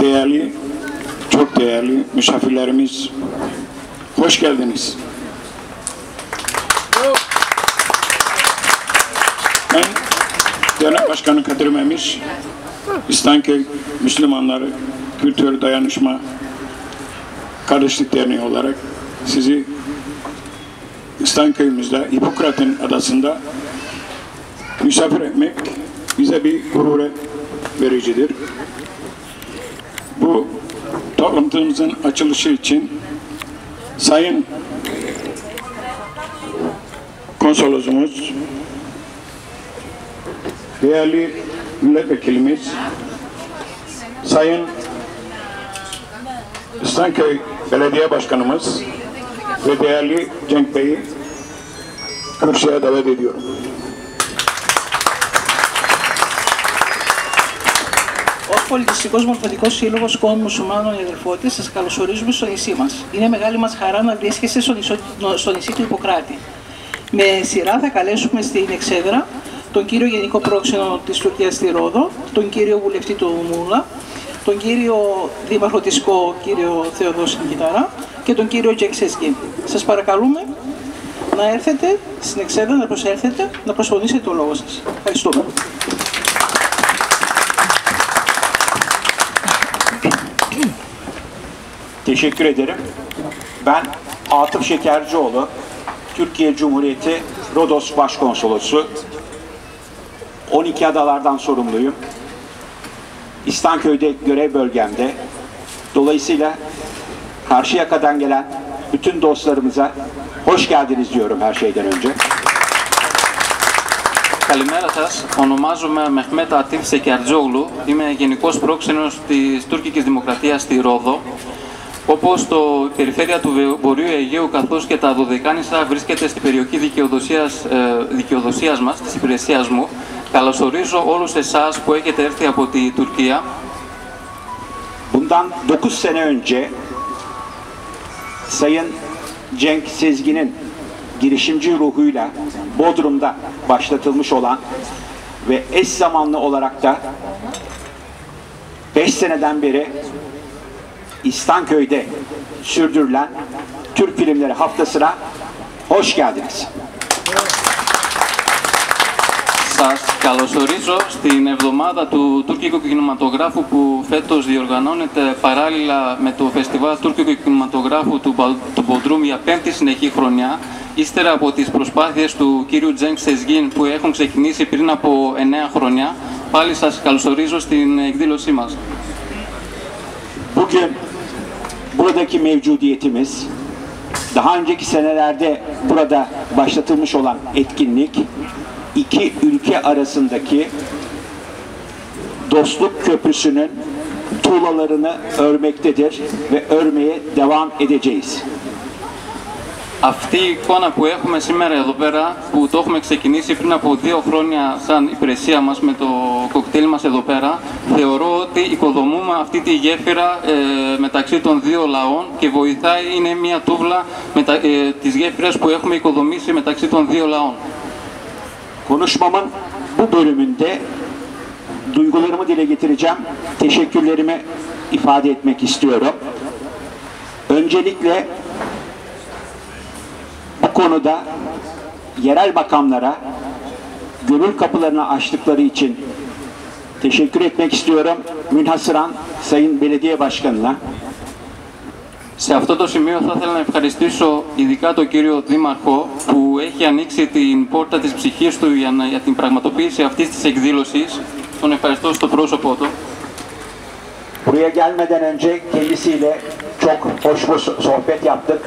değerli, çok değerli misafirlerimiz, hoş geldiniz. Ben Dernek Başkanı Kadir Memiş, İstanköy Müslümanları Kültür Dayanışma Kardeşlik Derneği olarak sizi İstanköy'ümüzde Hipokrat'ın adasında misafir etmek bize bir gurur vericidir. Bu toplantımızın açılışı için Sayın Konsolosumuz, değerli milletvekilimiz, Sayın İstanköy Belediye Başkanımız ve değerli Cenk Bey'i kürsüye davet ediyorum. Ω Πολιτιστικός Μορφωτικός Σύλλογος Κόμων Μουσουλμάνων οι Αδελφότε, σας καλωσορίζουμε στο νησί μας. Είναι μεγάλη μας χαρά να βρίσκεστε στο, νησό, στο νησί του Ιπποκράτη. Με σειρά θα καλέσουμε στην Εξέδρα τον κύριο Γενικό Πρόξενο της Τουρκίας στη Ρόδο, τον κύριο Βουλευτή του Μούλα, τον κύριο Δήμαρχο της ΚΟ, κύριο Θεοδόση Κιταρά και τον κύριο Τζεκ Σεσκή. Σας παρακαλούμε να έρθετε στην Εξέδρα, να προσέλθετε, να προσφωνήσετε το λόγο σας. Ευχαριστούμε. Teşekkür ederim. Ben Atıf Şekercioğlu, Türkiye Cumhuriyeti Rodos Başkonsolosu. 12 adalardan sorumluyum. İstanköy'de görev bölgemde. Dolayısıyla Karşıyaka'dan gelen bütün dostlarımıza hoş geldiniz diyorum her şeyden önce. Καλημέρα σας. Ονομάζομαι Μεχμέτα Ατίφ Σεκιαρτζόγλου. Είμαι Γενικός Πρόξενος της Τουρκικής Δημοκρατίας στη Ρόδο. Όπως το η περιφέρεια του Βορείου Αιγαίου καθώς και τα Δωδεκάνησα βρίσκεται στην περιοχή δικαιοδοσίας, ε, δικαιοδοσίας μας, της υπηρεσίας μου, καλωσορίζω όλους εσάς που έχετε έρθει από τη Τουρκία Bundan 9 sene önce Sayın Cenk Sezgin'in girişimci ruhuyla Bodrum'da başlatılmış olan ve eş zamanlı olarak da 5 seneden beri İstanköy'de sürdürülen Türk Filmleri Haftası'na hoş geldiniz. Σας καλωσορίζω στην εβδομάδα του τουρκικού κινηματογράφου που φέτος διοργανώνεται παράλληλα με το φεστιβάλ τουρκικού κινηματογράφου του, Μπαλ- του Μποντρούμ για πέμπτη συνεχή χρονιά ύστερα από τις προσπάθειες του κύριου Τζέγκ Σεσγίν που έχουν ξεκινήσει πριν από 9 χρόνια πάλι σας καλωσορίζω στην εκδήλωσή μας. Bugün buradaki mevcudiyetimiz daha önceki senelerde burada başlatılmış olan etkinlik iki ülke arasındaki dostluk köprüsünün tuğlalarını örmektedir ve örmeye devam edeceğiz. Αυτή η εικόνα που έχουμε σήμερα εδώ πέρα, που το έχουμε ξεκινήσει πριν από δύο χρόνια σαν υπηρεσία μας με το κοκτέιλ μας εδώ πέρα, θεωρώ ότι οικοδομούμε αυτή τη γέφυρα ε, μεταξύ των δύο λαών και βοηθάει, είναι μια τούβλα μετα, ε, της γέφυρας που έχουμε οικοδομήσει μεταξύ των δύο λαών. Konuşmamın bu bölümünde duygularımı dile getireceğim. Teşekkürlerimi ifade etmek istiyorum. Öncelikle bu konuda yerel makamlara gönül kapılarını açtıkları için teşekkür etmek istiyorum. Münhasıran Sayın Belediye Başkanı'na. Σε αυτό το σημείο θα ήθελα να ευχαριστήσω ειδικά τον κύριο Δήμαρχο που έχει ανοίξει την πόρτα της ψυχής του για, να, για την πραγματοποίηση αυτής της εκδήλωσης. Τον ευχαριστώ στο πρόσωπό του. Buraya gelmeden önce kendisiyle çok hoş bir sohbet yaptık.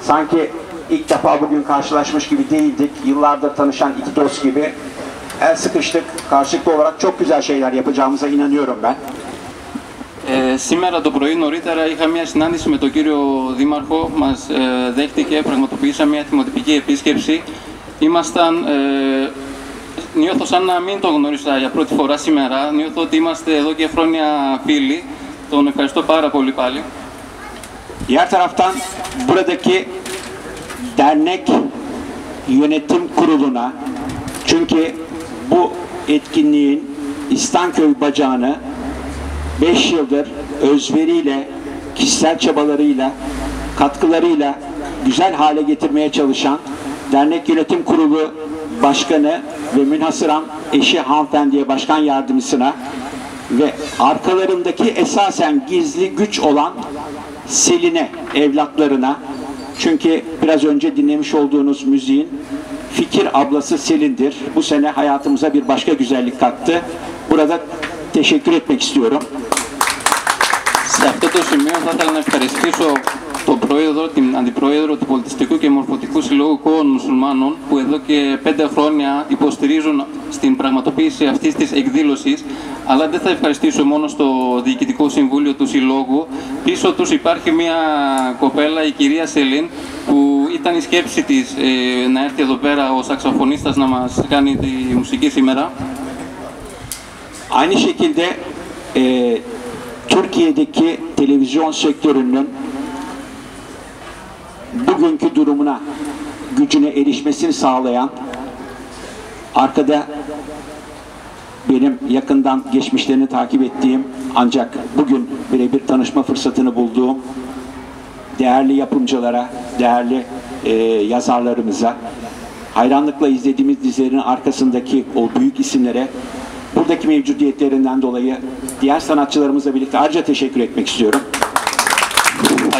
Sanki ilk defa bugün karşılaşmış gibi değildik. Yıllardır tanışan iki dost gibi el sıkıştık. Karşılıklı olarak çok güzel şeyler yapacağımıza inanıyorum ben. Ε, σήμερα το πρωί νωρίτερα είχα μια συνάντηση με τον κύριο Δήμαρχο, μας ε, δέχτηκε, πραγματοποιήσαμε μια θυμοτυπική επίσκεψη. Ήμασταν, ε, νιώθω σαν να μην τον γνώρισα για πρώτη φορά σήμερα, νιώθω ότι είμαστε εδώ και χρόνια φίλοι. Τον ευχαριστώ πάρα πολύ πάλι. Diğer taraftan buradaki dernek yönetim kuruluna çünkü bu etkinliğin İstanköy bacağını 5 yıldır özveriyle, kişisel çabalarıyla, katkılarıyla güzel hale getirmeye çalışan dernek yönetim kurulu başkanı ve münhasıran eşi hanımefendiye başkan yardımcısına ve arkalarındaki esasen gizli güç olan Selin'e, evlatlarına çünkü biraz önce dinlemiş olduğunuz müziğin fikir ablası Selin'dir. Bu sene hayatımıza bir başka güzellik kattı. Burada teşekkür etmek istiyorum. Σε αυτό το σημείο θα ήθελα να ευχαριστήσω τον πρόεδρο, την αντιπρόεδρο του Πολιτιστικού και Μορφωτικού Συλλόγου Κόων Μουσουλμάνων που εδώ και πέντε χρόνια υποστηρίζουν στην πραγματοποίηση αυτής της εκδήλωσης. Αλλά δεν θα ευχαριστήσω μόνο στο Διοικητικό Συμβούλιο του Συλλόγου. Πίσω τους υπάρχει μια κοπέλα, η κυρία Σελήν, που ήταν η σκέψη της ε, να έρθει εδώ πέρα ο σαξοφωνίστας να μας κάνει τη μουσική σήμερα. Aynı şekilde e, Türkiye'deki televizyon sektörünün bugünkü durumuna, gücüne erişmesini sağlayan arkada benim yakından geçmişlerini takip ettiğim ancak bugün birebir tanışma fırsatını bulduğum değerli yapımcılara, değerli e, yazarlarımıza, hayranlıkla izlediğimiz dizilerin arkasındaki o büyük isimlere buradaki mevcudiyetlerinden dolayı diğer sanatçılarımızla birlikte ayrıca teşekkür etmek istiyorum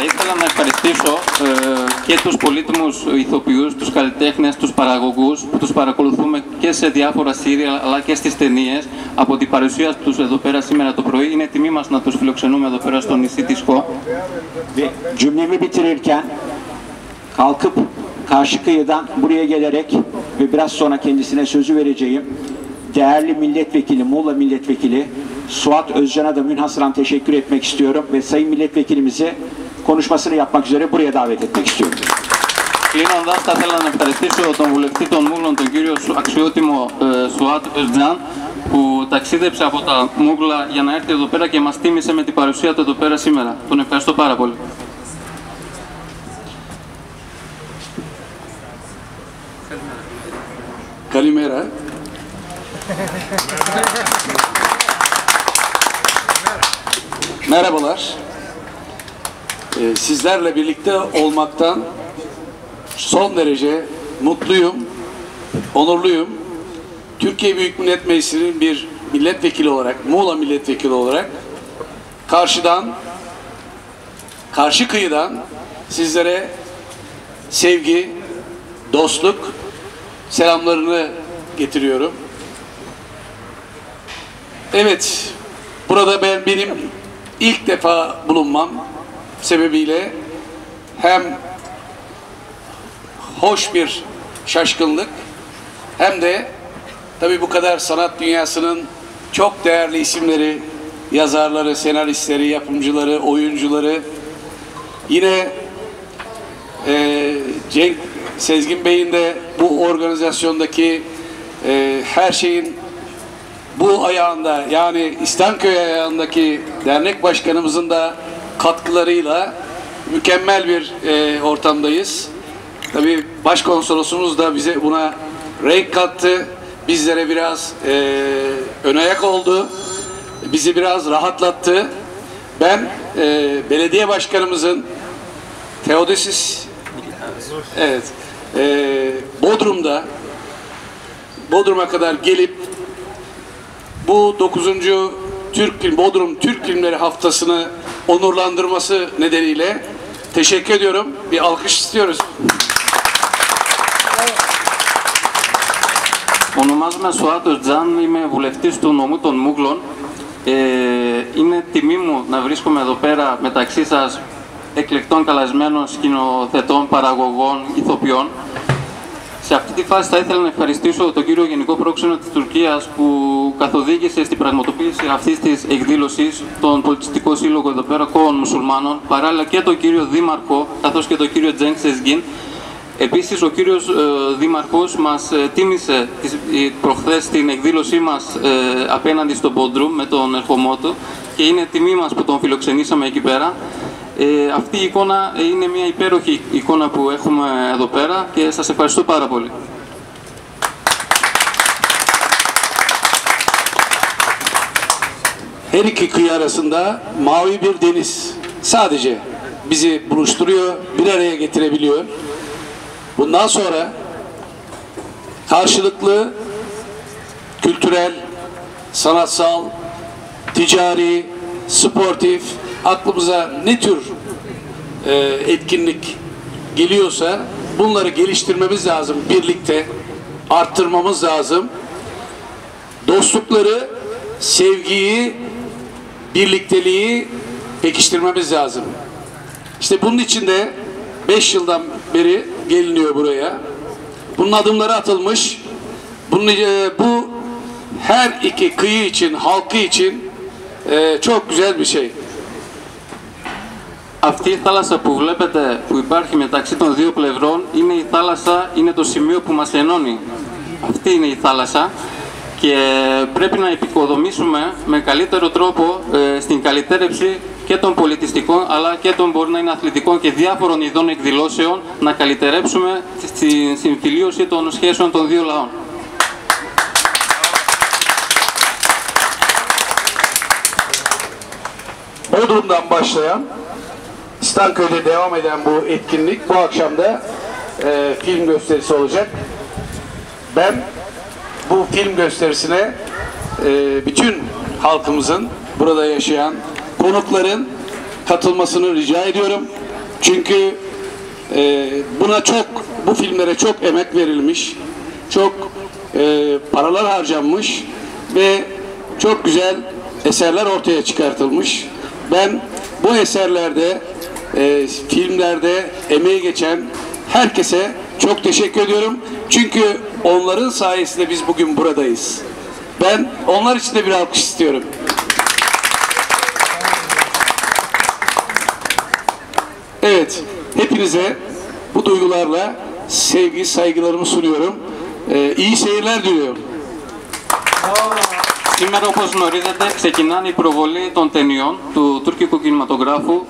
Θα ήθελα να ευχαριστήσω ε, και τους πολύτιμους ηθοποιούς, τους καλλιτέχνες, τους παραγωγούς που τους παρακολουθούμε και σε διάφορα σύρια αλλά και στις tαινίες από την parusία τους εδώ πέρα σήμερα το πρωί. Είναι τιμή μας να τους φιλοξενούμε εδώ πέρα στο νησί της Χο. Ve cümlemi bitirirken kalkıp karşı kıyıdan buraya gelerek ve biraz sonra kendisine sözü vereceğim değerli milletvekili, Muğla milletvekili Suat Özcan'a da münhasıran teşekkür etmek istiyorum ve sayın milletvekilimizi konuşmasını yapmak üzere buraya davet etmek istiyorum. Κλείνοντα, θα ήθελα να ευχαριστήσω τον βουλευτή των Μούγλων, τον κύριο Σου- αξιότιμο ε, Σουάτ Özcan, που ταξίδεψε από τα Μούγλα για να έρθει εδώ πέρα και μας τίμησε με την παρουσία του εδώ πέρα σήμερα. Τον ευχαριστώ πάρα πολύ. Kalimera. Merhabalar. Ee, sizlerle birlikte olmaktan son derece mutluyum, onurluyum. Türkiye Büyük Millet Meclisi'nin bir milletvekili olarak, Muğla milletvekili olarak karşıdan, karşı kıyıdan sizlere sevgi, dostluk, selamlarını getiriyorum. Evet, burada ben benim ilk defa bulunmam sebebiyle hem hoş bir şaşkınlık hem de tabii bu kadar sanat dünyasının çok değerli isimleri, yazarları, senaristleri, yapımcıları, oyuncuları. Yine ee, Cenk Sezgin Bey'in de bu organizasyondaki e, her şeyin bu ayağında yani İstanköy ayağındaki dernek başkanımızın da katkılarıyla mükemmel bir e, ortamdayız. Tabii başkonsolosumuz da bize buna renk kattı. Bizlere biraz e, ön ayak oldu. Bizi biraz rahatlattı. Ben e, belediye başkanımızın Teodosis Evet. Ee, Bodrum'da Bodrum'a kadar gelip bu 9. Türk Film Bodrum Türk Filmleri Haftası'nı onurlandırması nedeniyle teşekkür ediyorum. Bir alkış istiyoruz. Ονομάζομαι Σουάτος Τζαν, είμαι βουλευτής του νομού των Μούγλων. Ε, είναι τιμή μου να βρίσκομαι εδώ πέρα μεταξύ σας εκλεκτών καλασμένων σκηνοθετών, παραγωγών, ηθοποιών. Σε αυτή τη φάση θα ήθελα να ευχαριστήσω τον κύριο Γενικό Πρόξενο της Τουρκίας που καθοδήγησε στην πραγματοποίηση αυτής της εκδήλωσης τον Πολιτιστικό Σύλλογο εδώ πέρα κόων μουσουλμάνων, παράλληλα και τον κύριο Δήμαρχο καθώς και τον κύριο Τζένκ Σεσγκίν. Επίσης ο κύριος ε, Δήμαρχος μας ε, τίμησε τις, ε, προχθές την εκδήλωσή μας ε, απέναντι στο Ποντρούμ με τον ερχομό του και είναι τιμή μας που τον φιλοξενήσαμε εκεί πέρα. Ε, αυτή η εικόνα είναι μια υπέροχη εικόνα που έχουμε εδώ πέρα και σας ευχαριστώ πάρα πολύ. her iki kıyı arasında mavi bir deniz sadece bizi buluşturuyor, bir araya getirebiliyor. Bundan sonra karşılıklı kültürel, sanatsal, ticari, sportif, aklımıza ne tür e, etkinlik geliyorsa bunları geliştirmemiz lazım birlikte, arttırmamız lazım. Dostlukları, sevgiyi, birlikteliği pekiştirmemiz lazım. İşte bunun için de 5 yıldan beri geliniyor buraya. Bunun adımları atılmış. Bunun, e, bu her iki kıyı için, halkı için e, çok güzel bir şey. Αυτή η θάλασσα που βλέπετε που υπάρχει μεταξύ των δύο πλευρών είναι η θάλασσα, είναι το σημείο που μας ενώνει. Αυτή είναι η θάλασσα και πρέπει να επικοδομήσουμε με καλύτερο τρόπο ε, στην καλυτέρευση και των πολιτιστικών αλλά και των μπορεί να είναι αθλητικών και διάφορων ειδών εκδηλώσεων να καλυτερέψουμε στη συμφιλίωση των σχέσεων των δύο λαών. Bodrum'dan başlayan İstanköy'de devam eden bu etkinlik bu akşam da e, film gösterisi olacak. Ben bu film gösterisine e, bütün halkımızın burada yaşayan konukların katılmasını rica ediyorum. Çünkü e, buna çok bu filmlere çok emek verilmiş, çok e, paralar harcanmış ve çok güzel eserler ortaya çıkartılmış. Ben bu eserlerde, e, filmlerde emeği geçen herkese çok teşekkür ediyorum. Çünkü onların sayesinde biz bugün buradayız. Ben onlar için de bir alkış istiyorum. Evet, hepinize bu duygularla sevgi, saygılarımı sunuyorum. Ee, iyi seyirler diliyorum. Σήμερα, όπως γνωρίζετε, ξεκινάνε η προβολή των ταινιών του τουρκικού κινηματογράφου.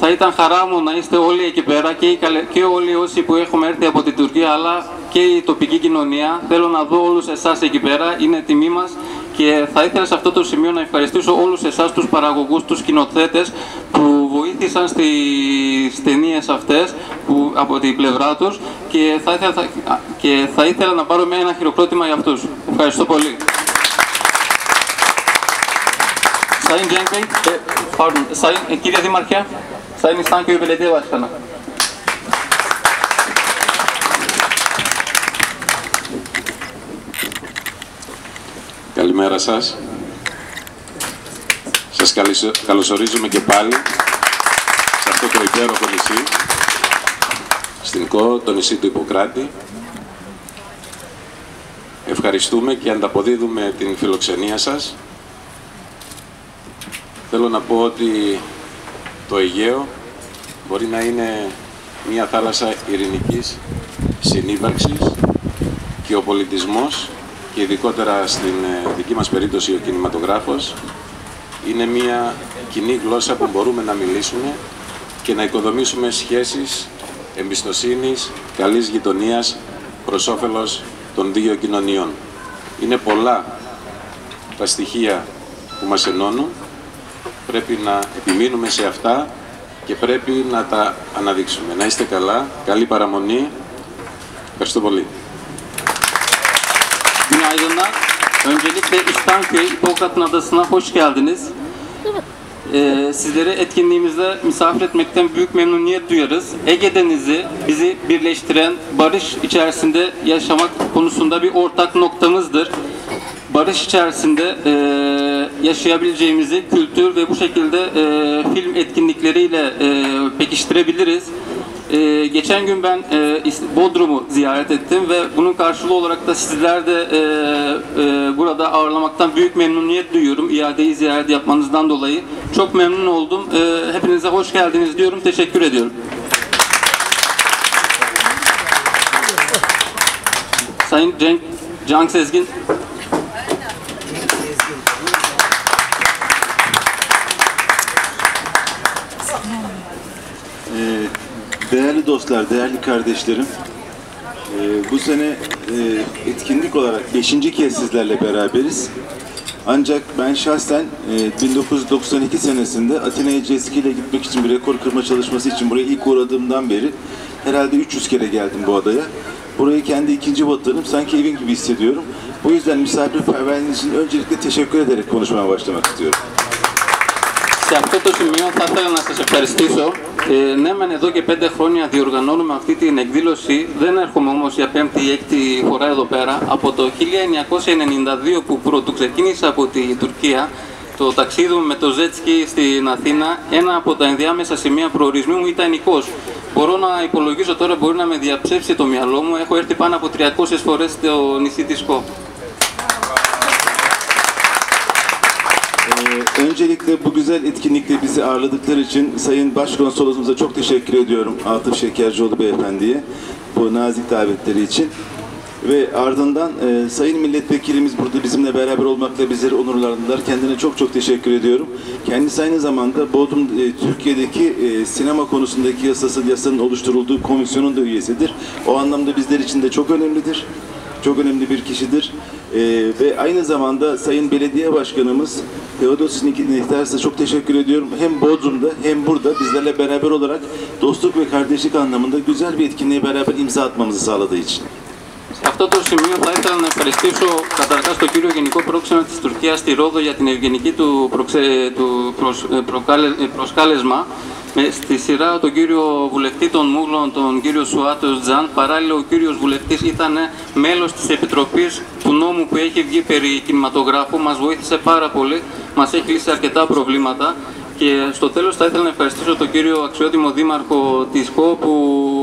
Θα ήταν χαρά μου να είστε όλοι εκεί πέρα και, οι καλε- και όλοι όσοι που έχουμε έρθει από την Τουρκία, αλλά και η τοπική κοινωνία. Θέλω να δω όλους εσάς εκεί πέρα, είναι τιμή μας και θα ήθελα σε αυτό το σημείο να ευχαριστήσω όλους εσάς τους παραγωγούς, τους σκηνοθέτες που βοήθησαν στις ταινίες αυτές που, από την πλευρά τους και θα, ήθελα, θα- και θα ήθελα να πάρω με ένα χειροκρότημα για αυτούς. Ευχαριστώ πολύ. Sayın Cenk Bey, e, pardon, Sayın e, Kirya Dimarke, Sayın İstanköy Belediye Başkanı. Καλημέρα σας. Σας καλυσο- καλωσορίζουμε και πάλι σε αυτό το υπέροχο νησί, στην ΚΟ, το νησί του Ιπποκράτη. Ευχαριστούμε και ανταποδίδουμε την φιλοξενία σας. Θέλω να πω ότι το Αιγαίο μπορεί να είναι μια θάλασσα ειρηνικής συνύπαρξης και ο πολιτισμός και ειδικότερα στην ε, δική μας περίπτωση ο κινηματογράφος είναι μια κοινή γλώσσα που μπορούμε να μιλήσουμε και να οικοδομήσουμε σχέσεις εμπιστοσύνης, καλής γειτονίας προς όφελος των δύο κοινωνιών. Είναι πολλά τα στοιχεία που μας ενώνουν, πρέπει να επιμείνουμε σε αυτά και πρέπει να τα αναδείξουμε. Να είστε καλά, καλή παραμονή. Ευχαριστώ πολύ. Günaydınlar. Öncelikle İstanköy İpokrat'ın adasına hoş geldiniz. Ee, sizleri etkinliğimizde misafir etmekten büyük memnuniyet duyarız. Ege Denizi bizi birleştiren barış içerisinde yaşamak konusunda bir ortak noktamızdır. Barış içerisinde e, yaşayabileceğimizi kültür ve bu şekilde e, film etkinlikleriyle e, pekiştirebiliriz. Ee, geçen gün ben e, Bodrum'u ziyaret ettim ve bunun karşılığı olarak da sizler de e, e, burada ağırlamaktan büyük memnuniyet duyuyorum. İadeyi ziyaret yapmanızdan dolayı. Çok memnun oldum. E, hepinize hoş geldiniz diyorum. Teşekkür ediyorum. Sayın Cenk, Can Sezgin. Ee, Değerli dostlar, değerli kardeşlerim, ee, bu sene e, etkinlik olarak beşinci kez sizlerle beraberiz. Ancak ben şahsen e, 1992 senesinde Atina'ya ile gitmek için bir rekor kırma çalışması için buraya ilk uğradığımdan beri herhalde 300 kere geldim bu adaya. Burayı kendi ikinci vatanım, sanki evim gibi hissediyorum. Bu yüzden misafirperverliğiniz için öncelikle teşekkür ederek konuşmaya başlamak istiyorum. Σε αυτό το σημείο θα ήθελα να σας ευχαριστήσω. Ε, ναι, μεν εδώ και πέντε χρόνια διοργανώνουμε αυτή την εκδήλωση. Δεν έρχομαι όμως για πέμπτη ή έκτη φορά εδώ πέρα. Από το 1992 που πρωτοξεκίνησα από τη Τουρκία, το ταξίδι μου με το jet ski στην Αθήνα, ένα από τα ενδιάμεσα σημεία προορισμού μου ήταν η Κos. Μπορώ να υπολογίσω τώρα, μπορεί να με διαψεύσει το μυαλό μου. Έχω έρθει πάνω από 300 φορές στο νησί της Κο. Öncelikle bu güzel etkinlikte bizi ağırladıkları için Sayın Başkonsolosumuza çok teşekkür ediyorum Atıf Şekercioğlu Beyefendi'ye bu nazik davetleri için. Ve ardından e, Sayın Milletvekilimiz burada bizimle beraber olmakla bizleri onurlandılar. Kendine çok çok teşekkür ediyorum. Kendisi aynı zamanda Bodrum e, Türkiye'deki e, sinema konusundaki yasası, yasanın oluşturulduğu komisyonun da üyesidir. O anlamda bizler için de çok önemlidir Çok önemli bir kişidir. Ee, ve aynı zamanda Sayın Belediye Başkanımız Teodosis Nehtars'a çok teşekkür ediyorum. Hem Bodrum'da hem burada bizlerle beraber olarak dostluk ve kardeşlik anlamında güzel bir etkinliğe beraber imza atmamızı sağladığı için. Σε αυτό το σημείο θα ήθελα να ευχαριστήσω καταρχάς τον κύριο Γενικό Πρόξενο της Τουρκίας στη Ρόδο για την ευγενική του, προξε... του προσ... ε, προκάλε... ε, προσκάλεσμα με στη σειρά τον κύριο βουλευτή των Μούλων, τον κύριο Σουάτος Τζαν. Παράλληλα ο κύριος βουλευτής ήταν μέλος της Επιτροπής του νόμου που έχει βγει περί κινηματογράφου. Μας βοήθησε πάρα πολύ, μας έχει λύσει αρκετά προβλήματα. Και στο τέλος θα ήθελα να ευχαριστήσω τον κύριο αξιότιμο δήμαρχο της ΚΟ που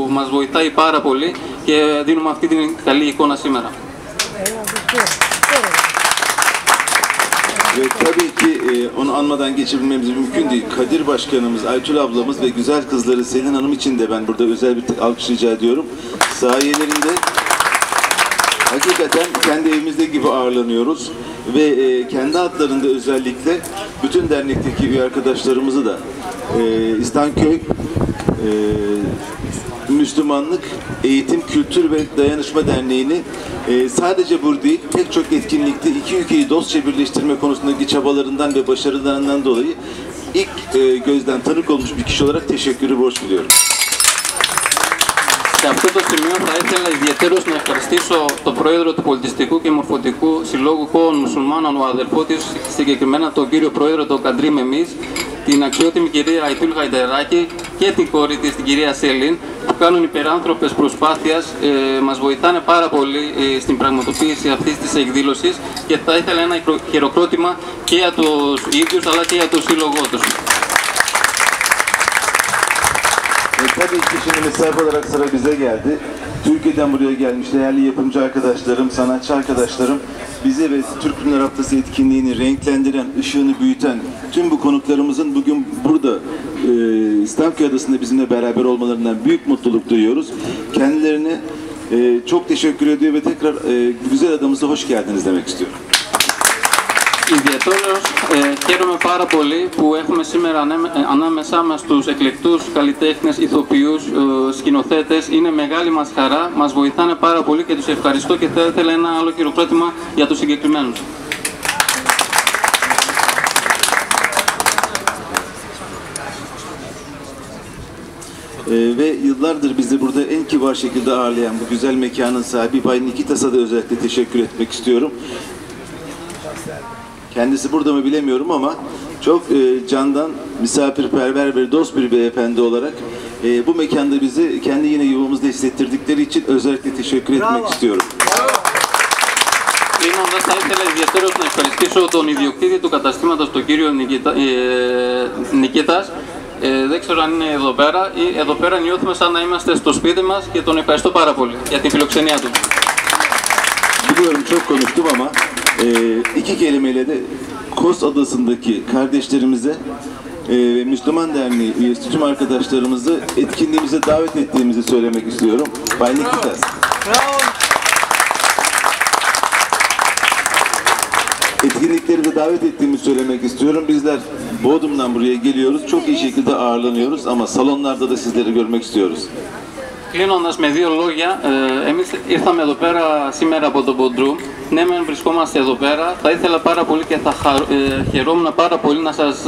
μας βοηθάει πάρα πολύ και δίνουμε αυτή την καλή εικόνα σήμερα. Ve tabii ki e, onu anmadan geçirmemiz mümkün değil. Kadir Başkanımız, Aytül ablamız ve güzel kızları Selin Hanım için de ben burada özel bir alkış rica ediyorum. Sayelerinde hakikaten kendi evimizde gibi ağırlanıyoruz ve e, kendi adlarında özellikle bütün dernekteki üye arkadaşlarımızı da e, İstanköy e, Müslümanlık, Eğitim, Kültür ve Dayanışma Derneği'ni e, sadece burada değil, pek çok etkinlikte iki ülkeyi dostça birleştirme konusundaki çabalarından ve başarılarından dolayı ilk e, gözden tanık olmuş bir kişi olarak teşekkürü borç biliyorum. Σε αυτό το σημείο θα ήθελα ιδιαίτερως να ευχαριστήσω τον πρόεδρο του Πολιτιστικού και Μορφωτικού Συλλόγου Κόων Μουσουλμάνων, ο αδερφό της, συγκεκριμένα τον κύριο πρόεδρο, τον Καντρί Μεμής, την αξιότιμη κυρία Αϊτούλ Γαϊντεράκη και την κόρη της, την κυρία Σέλιν, που κάνουν υπεράνθρωπες προσπάθειες, ε, μας βοηθάνε πάρα πολύ ε, στην πραγματοποίηση αυτής της εκδήλωσης και θα ήθελα ένα χειροκρότημα και για τους ίδιους αλλά και για τον σύλλογό τους. Tabii ki şimdi misafir olarak sıra bize geldi. Türkiye'den buraya gelmiş değerli yapımcı arkadaşlarım, sanatçı arkadaşlarım bize ve Türk Filmler Haftası etkinliğini renklendiren, ışığını büyüten tüm bu konuklarımızın bugün burada e, İstanbul Adası'nda bizimle beraber olmalarından büyük mutluluk duyuyoruz. Kendilerine e, çok teşekkür ediyor ve tekrar e, güzel adamıza hoş geldiniz demek istiyorum. Ιδιαίτερος ε, χαίρομαι πάρα πολύ που έχουμε σήμερα ανέ- ε, ανάμεσά μας τους εκλεκτούς καλλιτέχνες, ηθοποιούς, ε, σκηνοθέτες. Είναι μεγάλη μας χαρά, μας βοηθάνε πάρα πολύ και τους ευχαριστώ και θα ήθελα ένα άλλο χειροκρότημα για τους συγκεκριμένους. Ee, ve yıllardır bizi burada en kibar şekilde ağırlayan bu güzel mekanın sahibi Bay Nikitas'a da özellikle teşekkür etmek istiyorum. Kendisi burada mı bilemiyorum ama çok e, candan, misafirperver ve dost bir beyefendi olarak e, bu mekanda bizi kendi yine yuvamızda hissettirdikleri için özellikle teşekkür etmek istiyorum. Κλείνοντα, θα ήθελα ιδιαίτερω να ευχαριστήσω τον ιδιοκτήτη του καταστήματος, τον κύριο Νικήτα, ε, Νικήτας. Ε, δεν ξέρω αν είναι εδώ πέρα ή εδώ πέρα νιώθουμε σαν να είμαστε στο σπίτι μας και τον ευχαριστώ πάρα πολύ για την φιλοξενία του. Biliyorum çok konuştum ama e, iki kelimeyle de Kos Adası'ndaki kardeşlerimize e, ve Müslüman Derneği üyesi tüm arkadaşlarımızı etkinliğimize davet ettiğimizi söylemek istiyorum. Bay Nikitas. Etkinliklerimize davet ettiğimizi söylemek istiyorum. Bizler Bodrum'dan buraya geliyoruz. Çok iyi şekilde ağırlanıyoruz ama salonlarda da sizleri görmek istiyoruz. Κλείνοντας με δύο λόγια, ε, εμείς ήρθαμε εδώ πέρα σήμερα από το Μποντρούμ. Ναι, μεν βρισκόμαστε εδώ πέρα. Θα ήθελα πάρα πολύ και θα χαρ, ε, χαιρόμουν πάρα πολύ να σας